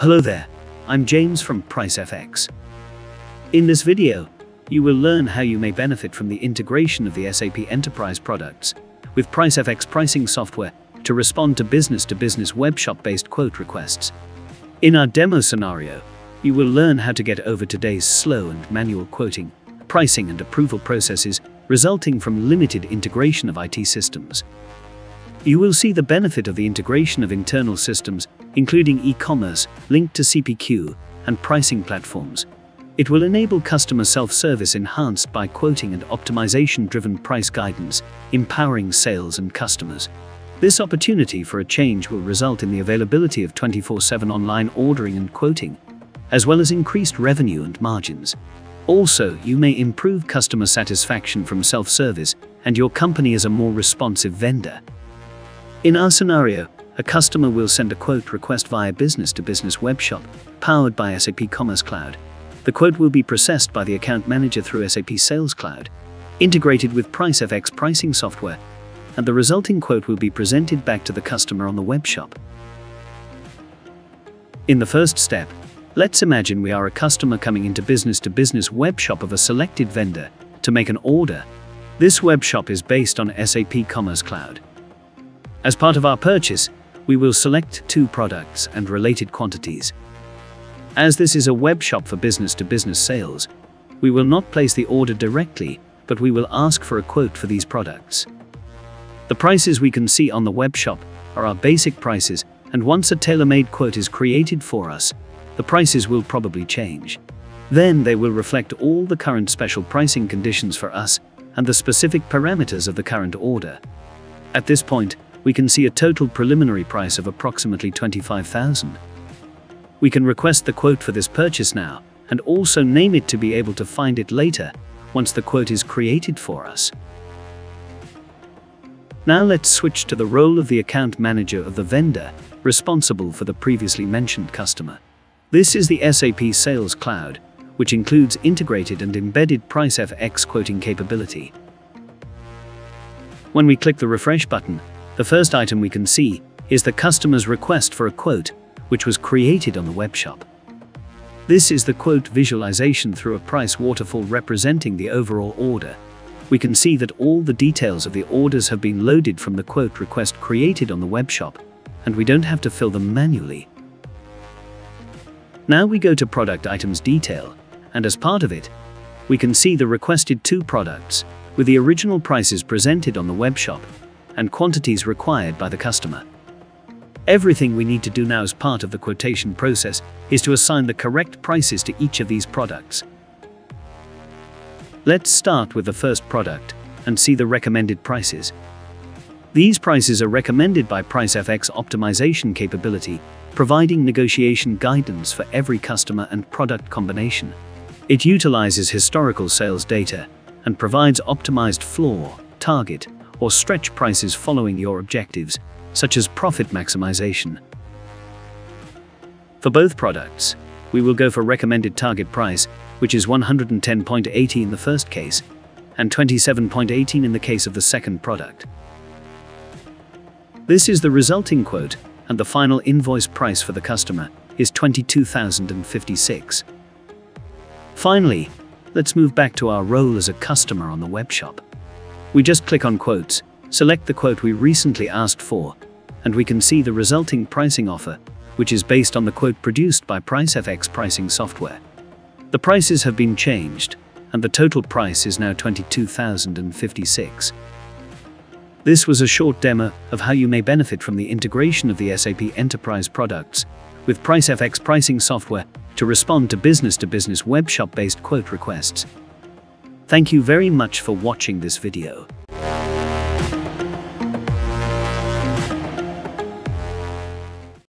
Hello there, I'm James from PriceFX. In this video, you will learn how you may benefit from the integration of the SAP Enterprise products with PriceFX pricing software to respond to business-to-business webshop-based quote requests. In our demo scenario, you will learn how to get over today's slow and manual quoting, pricing and approval processes resulting from limited integration of IT systems. You will see the benefit of the integration of internal systems, including e-commerce, linked to CPQ, and pricing platforms. It will enable customer self-service enhanced by quoting and optimization-driven price guidance, empowering sales and customers. This opportunity for a change will result in the availability of 24-7 online ordering and quoting, as well as increased revenue and margins. Also, you may improve customer satisfaction from self-service and your company is a more responsive vendor. In our scenario, a customer will send a quote request via business-to-business webshop, powered by SAP Commerce Cloud. The quote will be processed by the account manager through SAP Sales Cloud, integrated with PriceFX pricing software, and the resulting quote will be presented back to the customer on the webshop. In the first step, let's imagine we are a customer coming into business-to-business webshop of a selected vendor to make an order. This webshop is based on SAP Commerce Cloud. As part of our purchase, we will select two products and related quantities. As this is a web shop for business-to-business sales, we will not place the order directly, but we will ask for a quote for these products. The prices we can see on the web shop are our basic prices, and once a tailor-made quote is created for us, the prices will probably change. Then they will reflect all the current special pricing conditions for us and the specific parameters of the current order. At this point, we can see a total preliminary price of approximately 25,000. We can request the quote for this purchase now, and also name it to be able to find it later, once the quote is created for us. Now let's switch to the role of the account manager of the vendor, responsible for the previously mentioned customer. This is the SAP Sales Cloud, which includes integrated and embedded PriceFX quoting capability. When we click the refresh button, the first item we can see is the customer's request for a quote, which was created on the webshop. This is the quote visualization through a price waterfall representing the overall order. We can see that all the details of the orders have been loaded from the quote request created on the webshop, and we don't have to fill them manually. Now we go to product items detail, and as part of it, we can see the requested two products, with the original prices presented on the webshop and quantities required by the customer. Everything we need to do now as part of the quotation process is to assign the correct prices to each of these products. Let's start with the first product and see the recommended prices. These prices are recommended by PriceFX optimization capability, providing negotiation guidance for every customer and product combination. It utilizes historical sales data and provides optimized floor, target, or stretch prices following your objectives, such as profit maximization. For both products, we will go for recommended target price, which is 110.80 in the first case, and 27.18 in the case of the second product. This is the resulting quote, and the final invoice price for the customer is 22,056. Finally, let's move back to our role as a customer on the webshop. We just click on quotes, select the quote we recently asked for, and we can see the resulting pricing offer, which is based on the quote produced by PriceFX pricing software. The prices have been changed, and the total price is now 22,056. This was a short demo of how you may benefit from the integration of the SAP Enterprise products with PriceFX pricing software to respond to business-to-business -business webshop-based quote requests. Thank you very much for watching this video.